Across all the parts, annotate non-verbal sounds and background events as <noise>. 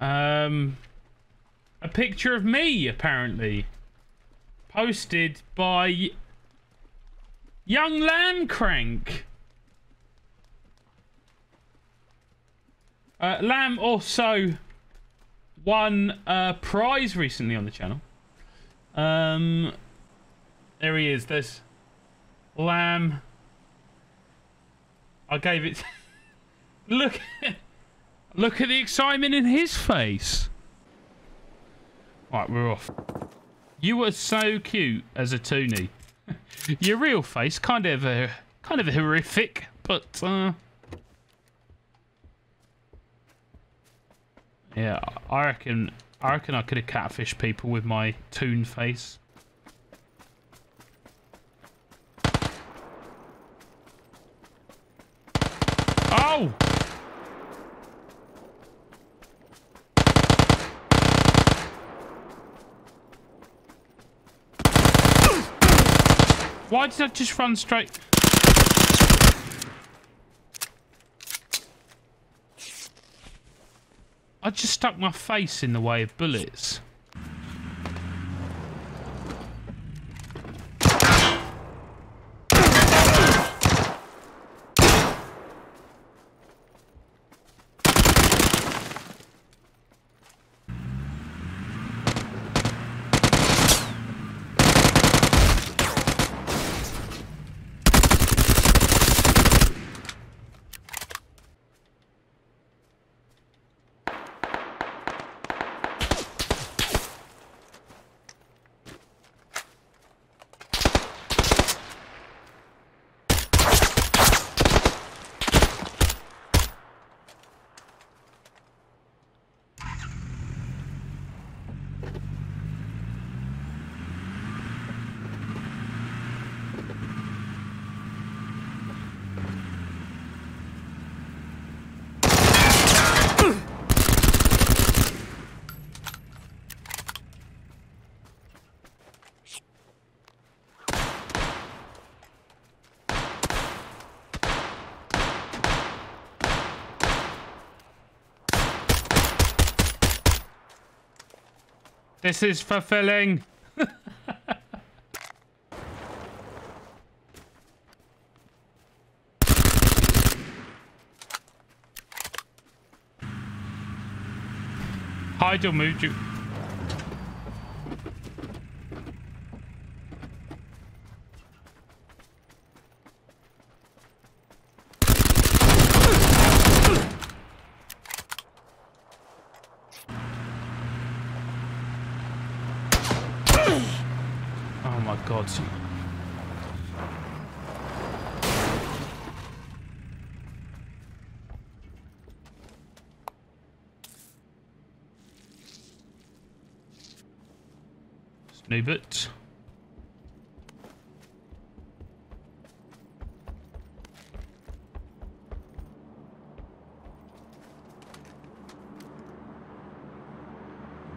Um, a picture of me, apparently. Posted by Young Lamb Crank. Uh, Lamb also won a prize recently on the channel. Um, there he is. There's Lamb. I gave it. <laughs> look, look at the excitement in his face. Right, we're off. You were so cute as a toonie. <laughs> Your real face, kind of a, kind of horrific, but uh, yeah, I reckon, I reckon I could have catfished people with my toon face. Why did I just run straight? I just stuck my face in the way of bullets. This is fulfilling. Hide your mood. My god. Snoobit.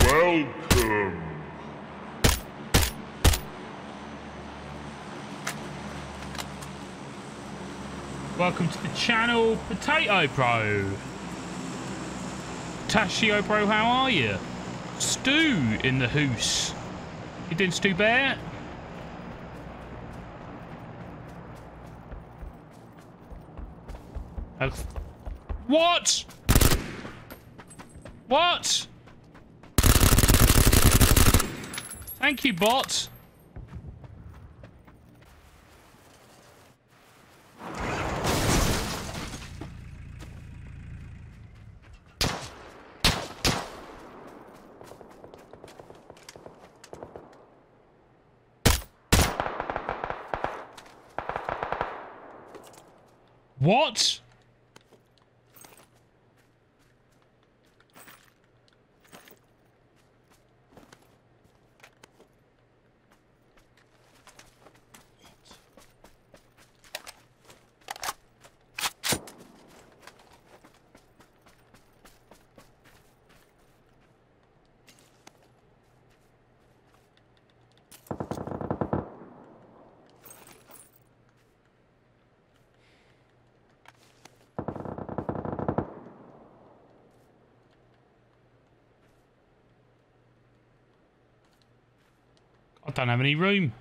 Welcome. Welcome to the channel, Potato Bro. Tashio Bro, how are you? Stu in the hoose. You doing Stu Bear? What? What? Thank you, bot. What? I don't have any room.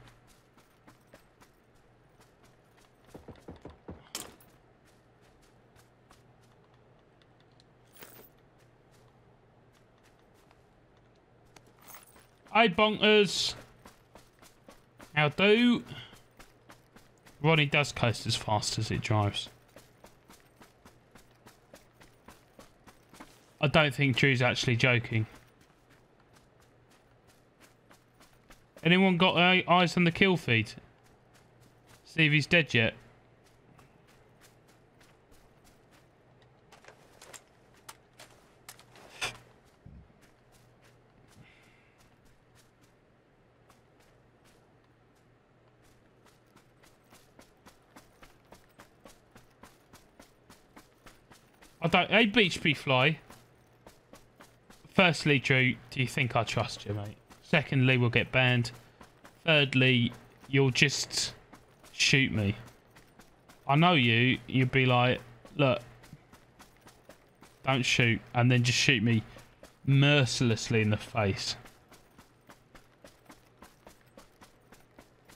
Hi, bonkers. How do? Ronnie does coast as fast as it drives. I don't think Drew's actually joking. Anyone got eyes on the kill feed? See if he's dead yet. I don't. Hey, Beach Fly. Firstly, Drew, do you think I trust you, mate? Secondly, we'll get banned. Thirdly, you'll just shoot me. I know you. You'd be like, look, don't shoot, and then just shoot me mercilessly in the face.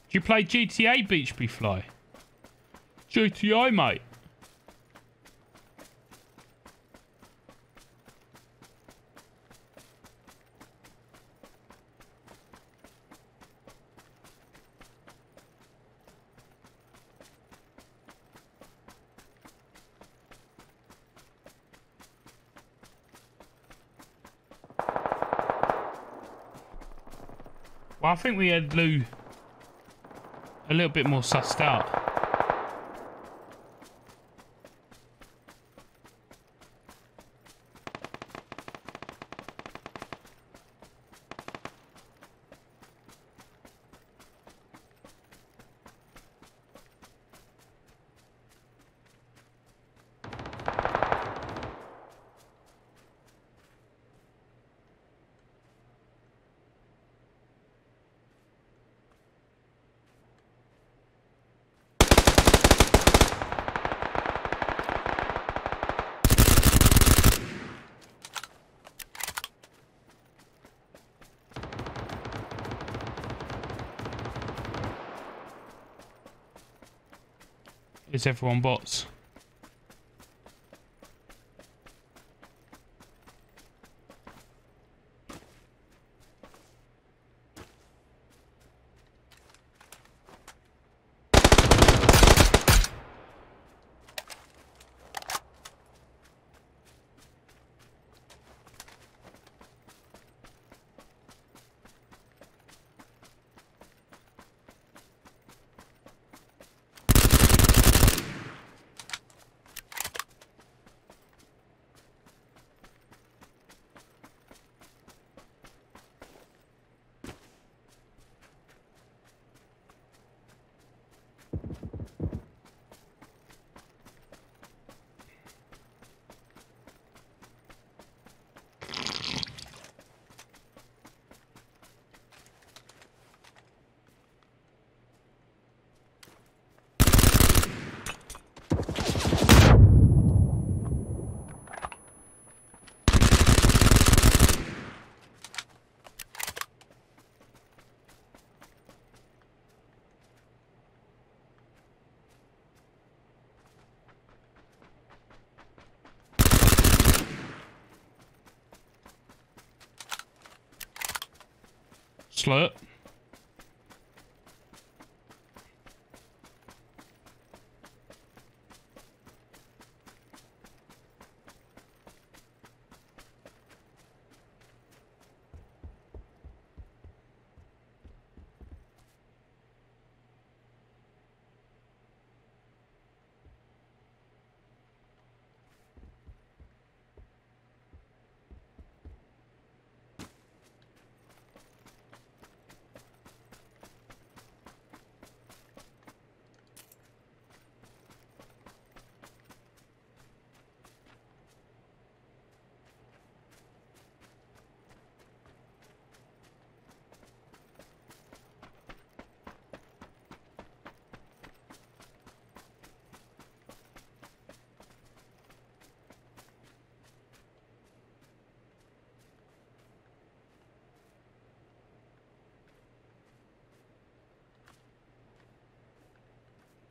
Do you play GTA Beach Bee Fly? GTA, mate. Well, I think we had Lou a little bit more sussed out. Is everyone bots? Slut.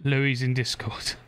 Louis in Discord. <laughs>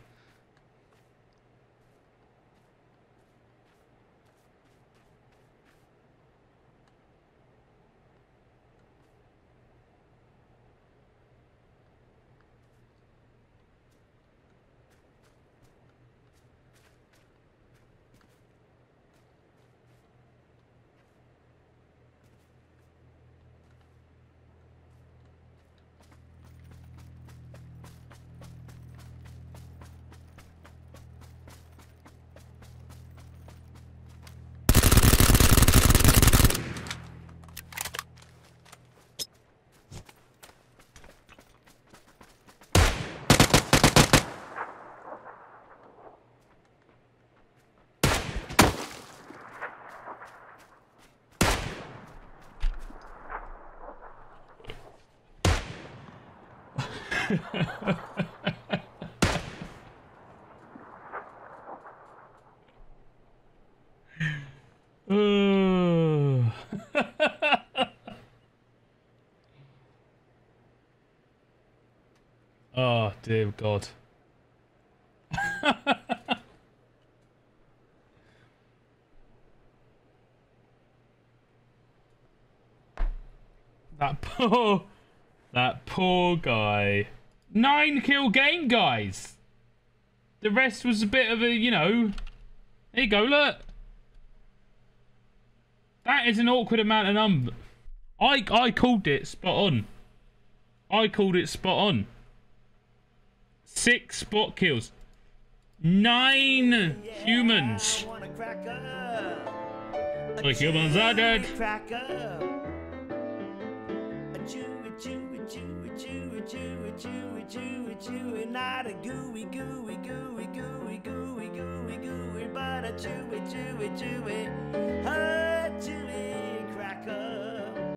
Uh. oh dear God. <laughs> that poor, that poor guy. Nine kill game, guys. The rest was a bit of a, you know. There you go, look. That is an awkward amount of number. I I called it spot on. I called it spot on six spot kills, nine yeah, humans. The humans are dead. But a chewy, chewy, chewy, a Chewey Cracker.